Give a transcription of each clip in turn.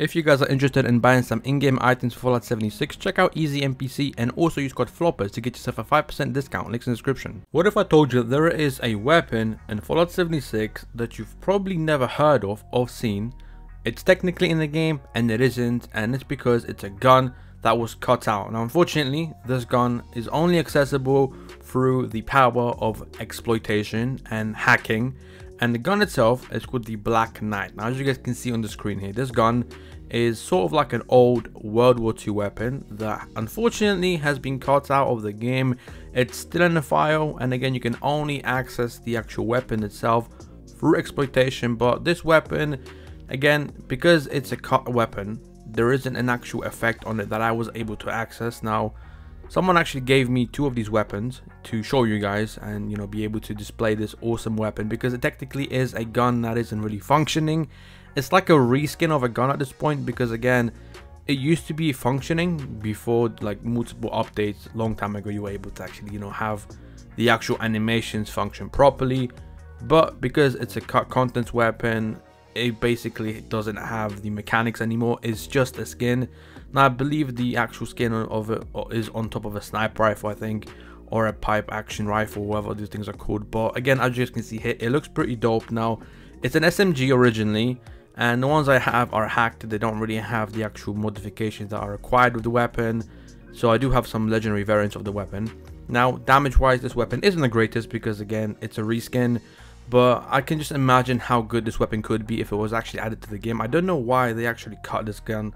If you guys are interested in buying some in-game items for Fallout 76, check out EZNPC and also use code Floperz to get yourself a 5% discount, links in the description. What if I told you there is a weapon in Fallout 76 that you've probably never heard of or seen? It's technically in the game and it isn't and it's because it's a gun that was cut out. Now unfortunately, this gun is only accessible through the power of exploitation and hacking and the gun itself is called the Black Knight. Now as you guys can see on the screen here, this gun is sort of like an old World War II weapon that unfortunately has been cut out of the game. It's still in the file and again you can only access the actual weapon itself through exploitation but this weapon again because it's a cut weapon there isn't an actual effect on it that I was able to access. Now Someone actually gave me two of these weapons to show you guys and you know be able to display this awesome weapon because it technically is a gun that isn't really functioning. It's like a reskin of a gun at this point because again it used to be functioning before like multiple updates long time ago you were able to actually you know have the actual animations function properly but because it's a cut contents weapon it basically doesn't have the mechanics anymore. It's just a skin. Now I believe the actual skin of it is on top of a sniper rifle I think or a pipe action rifle whatever these things are called. But again as you guys can see here it looks pretty dope now. It's an SMG originally and the ones I have are hacked. They don't really have the actual modifications that are required with the weapon. So I do have some legendary variants of the weapon. Now damage wise this weapon isn't the greatest because again it's a reskin but I can just imagine how good this weapon could be if it was actually added to the game I don't know why they actually cut this gun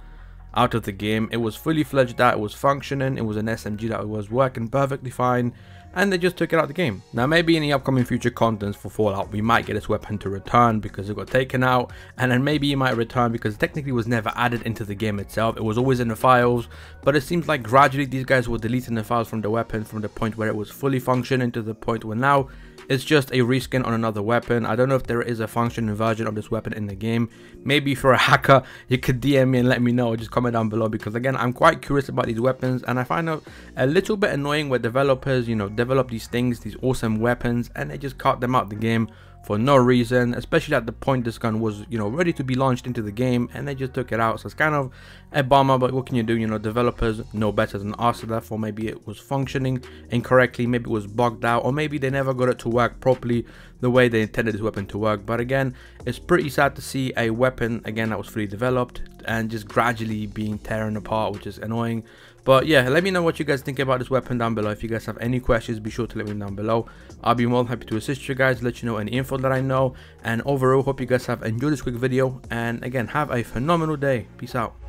out of the game. It was fully fledged out, it was functioning, it was an SMG that was working perfectly fine, and they just took it out of the game. Now maybe in the upcoming future contents for Fallout, we might get this weapon to return because it got taken out, and then maybe it might return because technically was never added into the game itself. It was always in the files, but it seems like gradually these guys were deleting the files from the weapon from the point where it was fully functioning to the point where now it's just a reskin on another weapon. I don't know if there is a functioning version of this weapon in the game. Maybe for a hacker, you could DM me and let me know. Just comment down below because again, I'm quite curious about these weapons and I find it a little bit annoying where developers, you know, develop these things, these awesome weapons, and they just cut them out the game for no reason, especially at the point this gun was, you know, ready to be launched into the game and they just took it out. So it's kind of a bummer, but what can you do? You know, developers know better than us, therefore maybe it was functioning incorrectly, maybe it was bugged out, or maybe they never got it to work properly the way they intended this weapon to work. But again, it's pretty sad to see a weapon, again, that was fully developed and just gradually being tearing apart, which is annoying. But yeah, let me know what you guys think about this weapon down below. If you guys have any questions, be sure to let me know down below. I'll be more than happy to assist you guys, let you know any info that I know. And overall, hope you guys have enjoyed this quick video. And again, have a phenomenal day. Peace out.